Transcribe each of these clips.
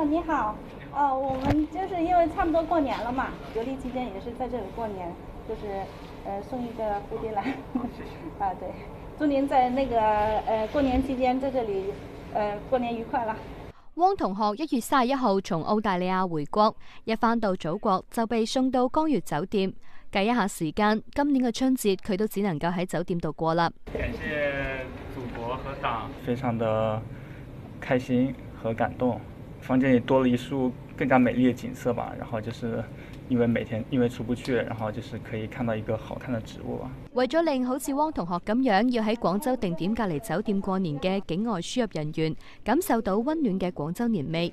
嗯，你好。哦，我们就是因为差不多过年了嘛，隔离期间也是在这里过年，就是呃送一个蝴蝶兰。啊，对，祝您在那个呃过年期间在这里呃过年愉快啦。汪同学一月三十一号从澳大利亚回国，一返到祖国就被送到江悦酒店。计一下时间，今年嘅春节佢都只能够喺酒店度过啦。感谢祖国和党，非常的开心和感动。房间里多了一束更加美丽的景色吧，然后就是因为每天因为出不去，然后就是可以看到一个好看的植物。为咗令好似汪同学咁样要喺广州定点隔离酒店过年嘅境外输入人员感受到温暖嘅广州年味。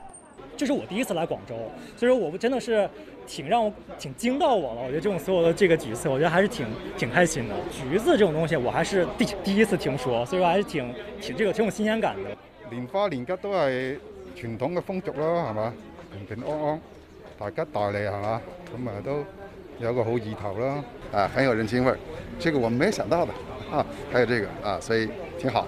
这是我第一次来广州，所以说我真的是挺让我挺惊到我了。我觉得这种所有的这个举措，我觉得还是挺挺开心的。橘子这种东西，我还是第第一次听说，所以说还是挺挺这个挺有新鲜感的。年花年桔都系传统嘅风俗咯，系嘛？平平安安，大吉大利，系嘛？咁啊都有个好意头咯。啊，很有人情味儿，这个我们没想到的啊，还有这个啊，所以挺好。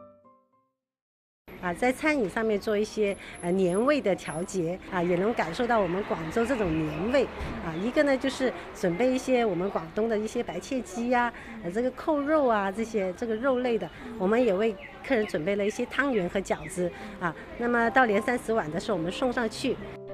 啊，在餐饮上面做一些呃年味的调节啊，也能感受到我们广州这种年味啊。一个呢就是准备一些我们广东的一些白切鸡呀，呃这个扣肉啊这些这个肉类的，我们也为客人准备了一些汤圆和饺子啊。那么到年三十晚的时候，我们送上去。